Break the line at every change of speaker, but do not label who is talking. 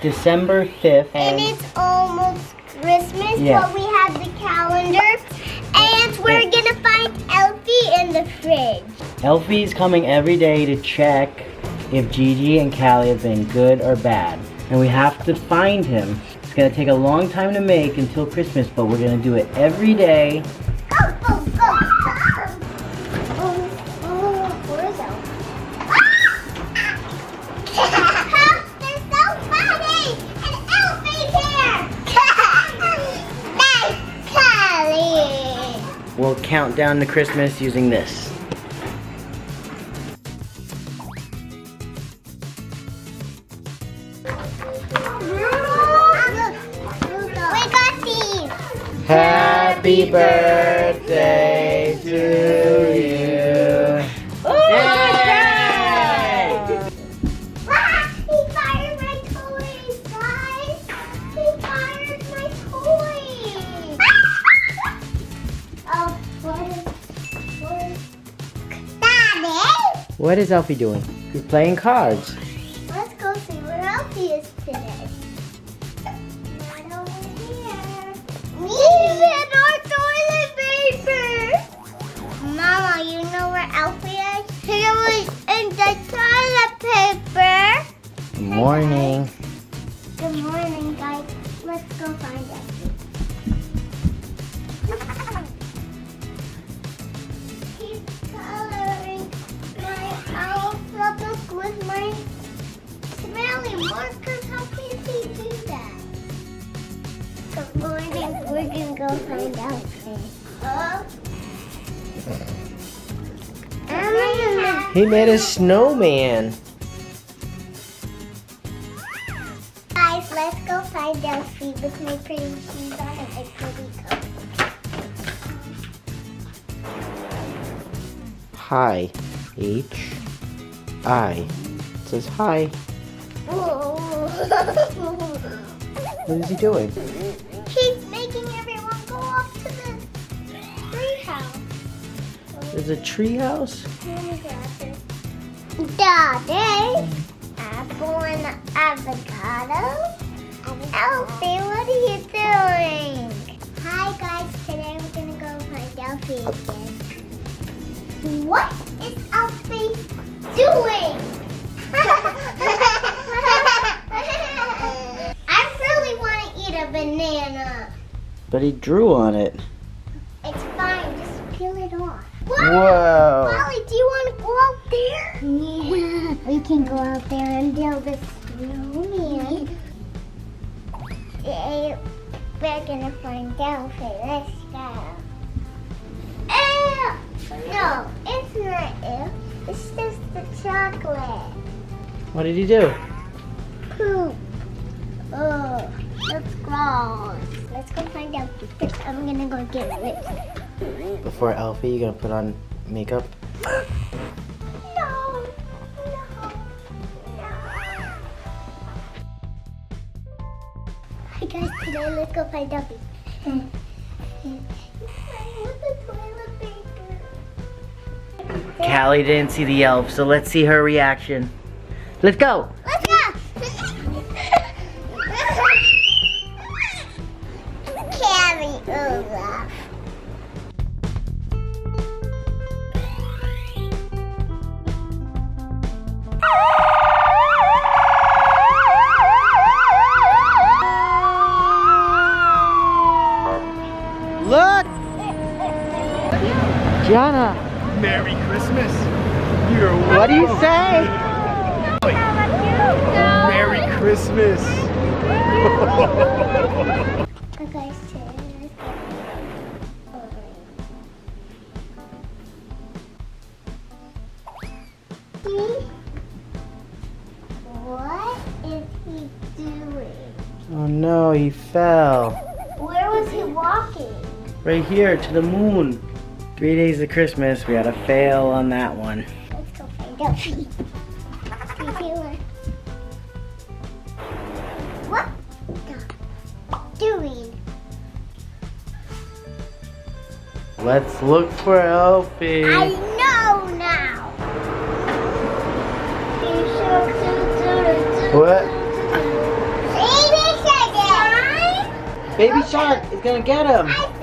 December 5th.
And it's almost Christmas,
Yeah.
but we have the calendar. And we're
Yeah.
gonna find Elfie in the fridge.
Elfie's coming every day to check if Gigi and Callie have been good or bad. And we have to find him. It's gonna take a long time to make until Christmas, but we're gonna do it every day. We'll count down to Christmas using this.
We got these!
Happy birthday to you.
What is
Elfie doing? He's playing cards.
Let's go see where Elfie is today. Right over here. He's in our toilet paper! Mama, you know where Elfie is? He was in the toilet paper!
Good Morning.
Good morning, guys. Let's go find Elfie. Markers. How can he do that? Good morning. We're gonna go find Elfie. Oh.
He made a snowman.
Guys, let's go find Elfie with my pretty shoes on and my pretty coat.
Hi. H. I. It says hi. What is he doing?
He's making everyone go up to the tree house.
There's a tree house?
Daddy, apple and avocado. Elfie, what are you doing? Hi guys, today we're gonna go find Elfie again. What is Elfie doing?
But he drew on it.
It's fine, just peel it off.
Whoa.
Molly, do you want to go out there? Yeah, we can go out there and build a snowman. Yeah, we're gonna find Elfie. Let's go. Ew! No, it's not ew. It's just the chocolate.
What did he do?
Poop. Oh, that's gross. Let's go find Elfie. First, I'm gonna go get it.
Before Elfie, you gonna put on makeup?
No, no, no. Hi guys, today let's go find Duffy. With the toilet paper.
Callie didn't see the elf, so let's see her reaction. Let's go.
Carry over.
Look! Gianna,
Merry Christmas. You're
what do you say?
Merry Christmas.
Okay, so let's go over. See? What is he doing?
Oh no, he fell.
Where was he walking?
Right here to the moon. Three days of Christmas, we had a fail on that one.
Let's go find out. See if he went. What doing?
Let's look for Elfie.
I know now.
What? Baby
shark.
Baby shark is gonna get him.
I